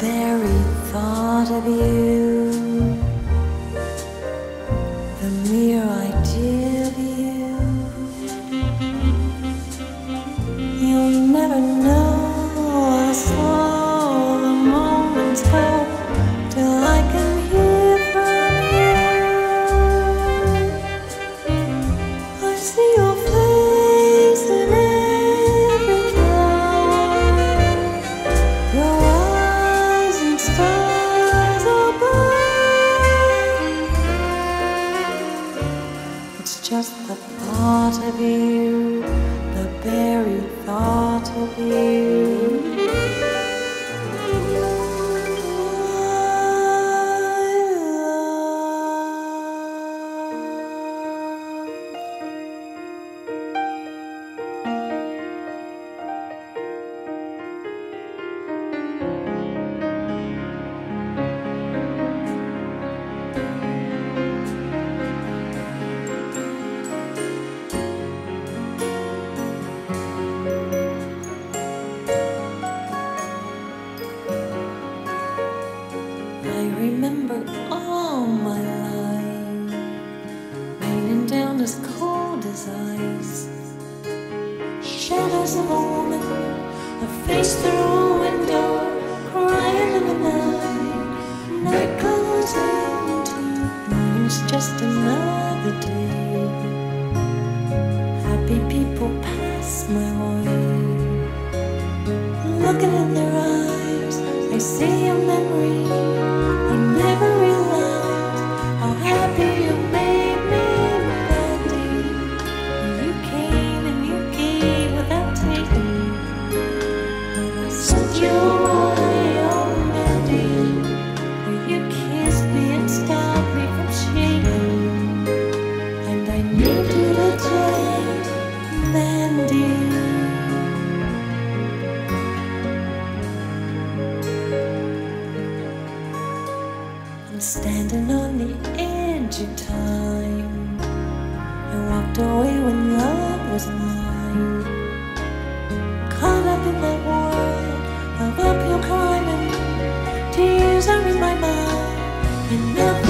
buried thought of you, the mirror. Just the thought of you, the very thought of you. As ice. Shadows of a woman, a face through a window, crying in the night. Night goes into morning's just another day. Happy people pass my way. Standing on the edge of time. I walked away when love was mine. Caught up in that world of uphill climbing. Tears are in my mind, and nothing's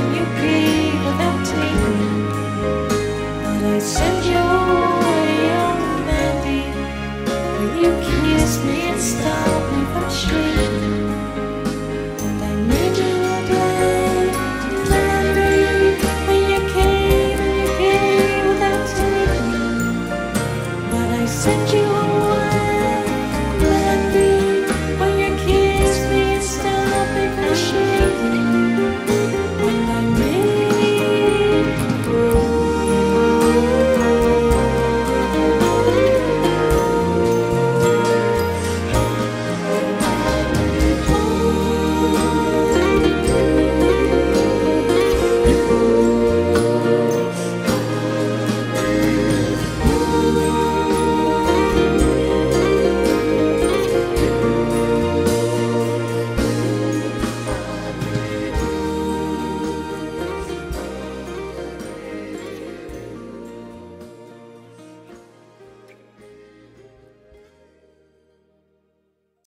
send you away oh, on me and stop me from dreaming?